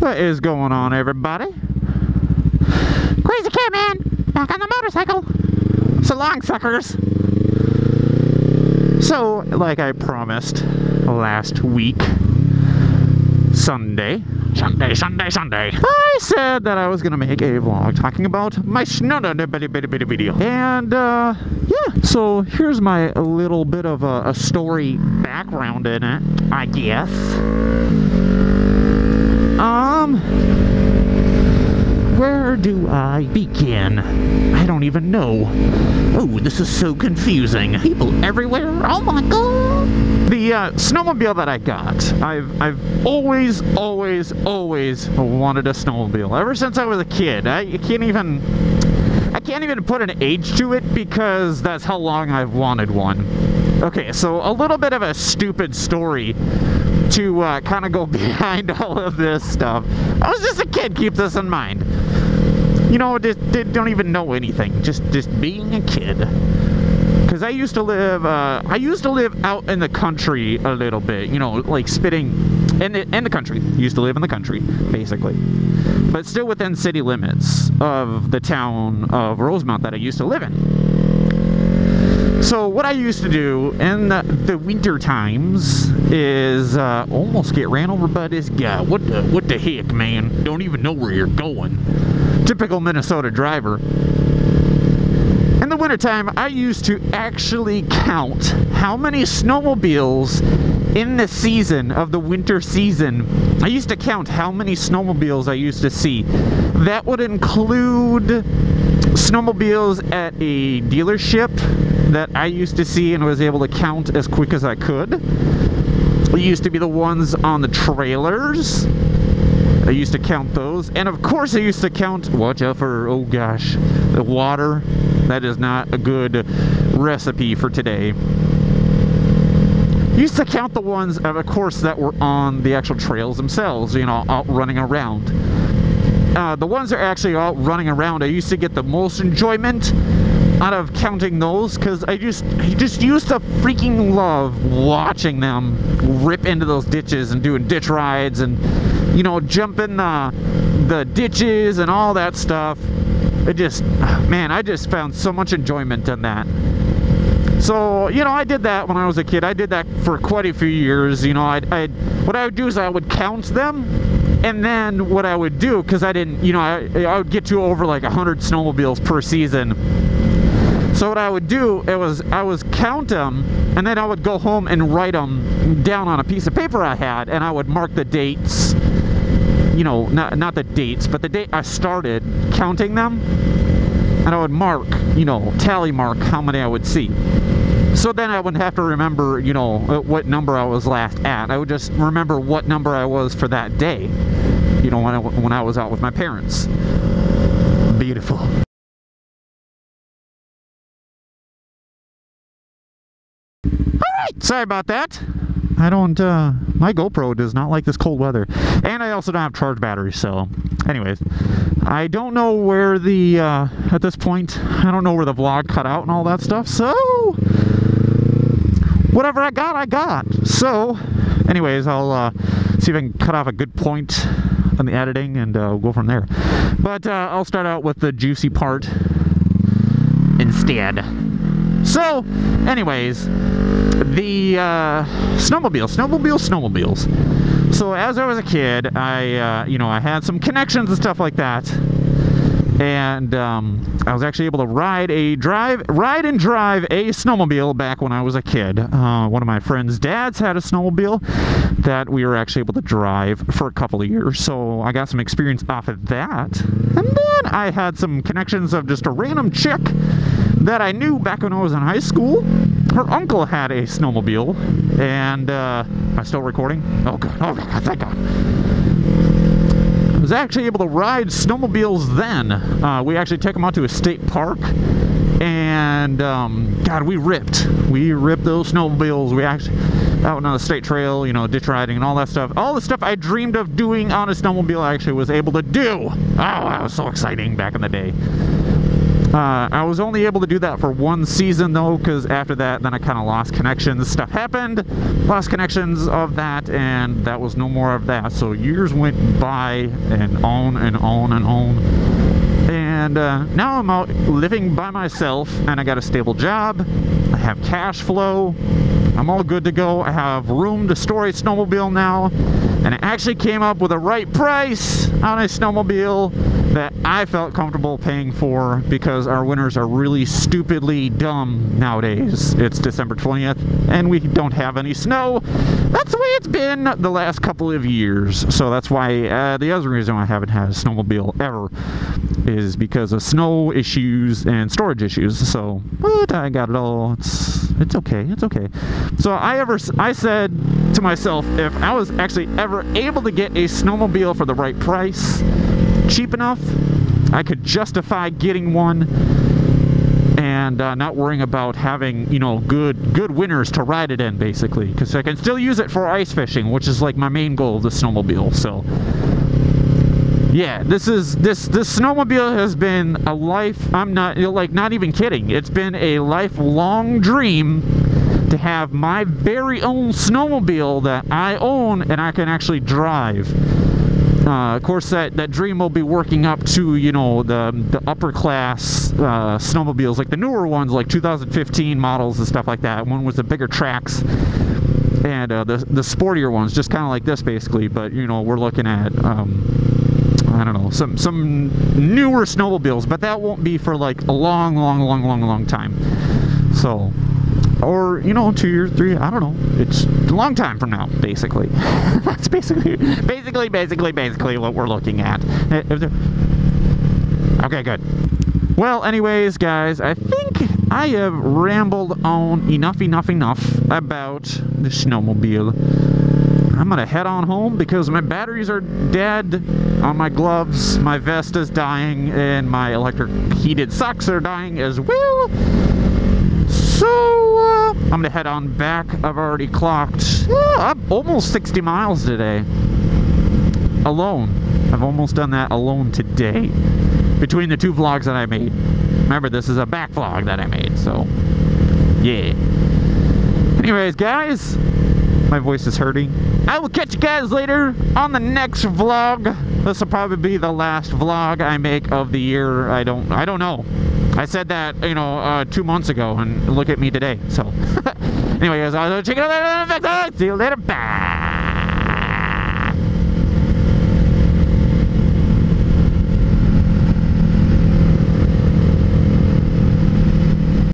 What is going on, everybody? Crazy Cat Man, back on the motorcycle. So long, suckers. So, like I promised last week, Sunday, Sunday, Sunday, Sunday, I said that I was gonna make a vlog talking about my snow bitty bitty bitty video. And, uh, yeah, so here's my little bit of a, a story background in it, I guess. Um, where do I begin? I don't even know. Oh, this is so confusing. People everywhere. Oh my god. The uh, snowmobile that I got, I've I've always, always, always wanted a snowmobile. Ever since I was a kid. I can't even I can't even put an age to it because that's how long I've wanted one. Okay, so a little bit of a stupid story to uh, kind of go behind all of this stuff. I was just a kid, keep this in mind. You know, just, don't even know anything, just just being a kid. Because I used to live, uh, I used to live out in the country a little bit, you know, like spitting in the, in the country. Used to live in the country, basically. But still within city limits of the town of Rosemount that I used to live in. So what I used to do in the, the winter times is uh, almost get ran over by this guy. What the what the heck, man? Don't even know where you're going. Typical Minnesota driver. In the wintertime, I used to actually count how many snowmobiles in the season of the winter season. I used to count how many snowmobiles I used to see. That would include snowmobiles at a dealership that I used to see and was able to count as quick as I could. It used to be the ones on the trailers. I used to count those. And of course I used to count, watch out for, oh gosh, the water. That is not a good recipe for today. Used to count the ones, of course, that were on the actual trails themselves, you know, out running around. Uh, the ones that are actually out running around, I used to get the most enjoyment out of counting those because I just I just used to freaking love watching them rip into those ditches and doing ditch rides and you know jumping the the ditches and all that stuff. It just man, I just found so much enjoyment in that. So, you know, I did that when I was a kid. I did that for quite a few years. You know, I, I what I would do is I would count them, and then what I would do, because I didn't, you know, I, I would get to over like 100 snowmobiles per season so what I would do, it was I was count them, and then I would go home and write them down on a piece of paper I had, and I would mark the dates. You know, not not the dates, but the date I started counting them, and I would mark, you know, tally mark how many I would see. So then I wouldn't have to remember, you know, uh, what number I was last at. I would just remember what number I was for that day. You know, when I, when I was out with my parents. Beautiful. Alright, sorry about that. I don't, uh, my GoPro does not like this cold weather. And I also don't have charged batteries, so, anyways. I don't know where the, uh, at this point, I don't know where the vlog cut out and all that stuff, so, whatever I got, I got. So, anyways, I'll, uh, see if I can cut off a good point on the editing and, uh, we'll go from there. But, uh, I'll start out with the juicy part instead. So, anyways, the uh, snowmobile, snowmobile, snowmobiles. So as I was a kid, I, uh, you know, I had some connections and stuff like that. And um, I was actually able to ride a drive, ride and drive a snowmobile back when I was a kid. Uh, one of my friend's dads had a snowmobile that we were actually able to drive for a couple of years. So I got some experience off of that. And then I had some connections of just a random chick that I knew back when I was in high school. Her uncle had a snowmobile, and uh, am I still recording? Oh god! Oh god! Thank God! I was actually able to ride snowmobiles then. Uh, we actually took them out to a state park, and um, God, we ripped. We ripped those snowmobiles. We actually out on the state trail, you know, ditch riding and all that stuff. All the stuff I dreamed of doing on a snowmobile, I actually was able to do. Oh, that was so exciting back in the day. Uh, I was only able to do that for one season though, because after that, then I kind of lost connections. Stuff happened, lost connections of that, and that was no more of that. So years went by, and on and on and on. And uh, now I'm out living by myself, and I got a stable job. I have cash flow. I'm all good to go. I have room to store a snowmobile now, and I actually came up with a right price on a snowmobile that I felt comfortable paying for because our winters are really stupidly dumb nowadays. It's December 20th and we don't have any snow. That's the way it's been the last couple of years. So that's why uh, the other reason I haven't had a snowmobile ever is because of snow issues and storage issues. So, but I got it all. It's it's okay. It's okay. So I ever I said to myself if I was actually ever able to get a snowmobile for the right price cheap enough, I could justify getting one and uh, not worrying about having you know good good winters to ride it in basically. Because I can still use it for ice fishing which is like my main goal of the snowmobile so. Yeah this is this this snowmobile has been a life I'm not like not even kidding. It's been a lifelong dream to have my very own snowmobile that I own and I can actually drive uh, of course, that, that dream will be working up to, you know, the, the upper class uh, snowmobiles, like the newer ones, like 2015 models and stuff like that. One with the bigger tracks and uh, the, the sportier ones, just kind of like this basically. But, you know, we're looking at, um, I don't know, some, some newer snowmobiles, but that won't be for like a long, long, long, long, long time. So, or you know two years three i don't know. It's a long time from now basically. That's basically basically basically basically what we're looking at. Eh, eh, okay good. Well anyways guys i think i have rambled on enough enough enough about the snowmobile. I'm gonna head on home because my batteries are dead on my gloves, my vest is dying, and my electric heated socks are dying as well. So, uh, I'm gonna head on back. I've already clocked I'm almost 60 miles today. Alone. I've almost done that alone today. Between the two vlogs that I made. Remember, this is a back vlog that I made, so yeah. Anyways, guys, my voice is hurting. I will catch you guys later on the next vlog. This will probably be the last vlog I make of the year. I don't I don't know. I said that, you know, uh, two months ago, and look at me today. So, anyway, guys, I'll check it out. See you later. Bye.